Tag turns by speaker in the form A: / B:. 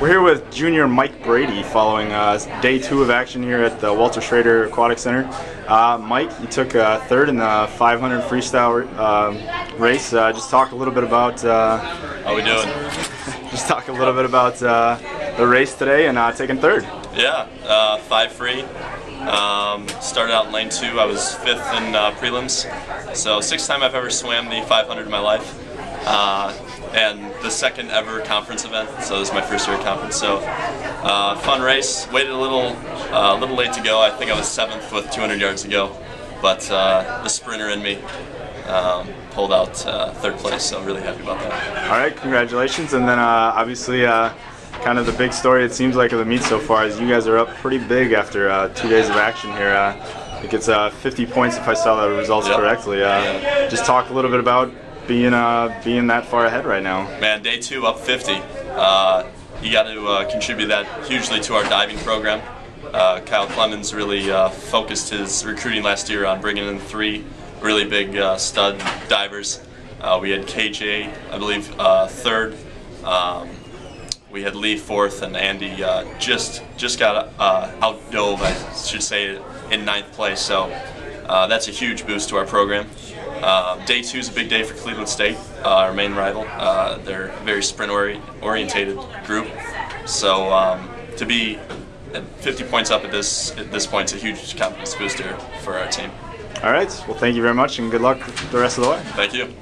A: We're here with junior Mike Brady following uh, day two of action here at the Walter Schroeder Aquatic Center. Uh, Mike, you took uh, third in the 500 freestyle uh, race. Uh, just talk a little bit about. Uh,
B: How we doing?
A: just talk a little bit about uh, the race today and taking third.
B: Yeah, uh, five free. Um, started out in lane two. I was fifth in uh, prelims. So sixth time I've ever swam the 500 in my life. Uh, and the second ever conference event. So this is my first year at conference. So uh, fun race. Waited a little, uh, a little late to go. I think I was seventh with 200 yards to go, but uh, the sprinter in me um, pulled out uh, third place. So really happy about that.
A: All right, congratulations. And then uh, obviously. Uh, kind of the big story, it seems like, of the meet so far is you guys are up pretty big after two days of action here. I think it's 50 points if I saw the results
B: yep.
A: correctly. Just talk a little bit about being uh, being that far ahead right now.
B: Man, day two up 50. Uh, you got to uh, contribute that hugely to our diving program. Uh, Kyle Clemens really uh, focused his recruiting last year on bringing in three really big uh, stud divers. we had KJ, I believe, third. Um, we had Lee fourth, and Andy just just got out dove, I should say, in ninth place. So that's a huge boost to our program. Uh, day two is a big day for Cleveland State, uh, our main rival. Uh, they're a very sprint ori orientated group, so um, to be 50 points up at this at this point is a huge confidence booster for our team.
A: All right. Well, thank you very much, and good luck the rest of the way.
B: Thank you.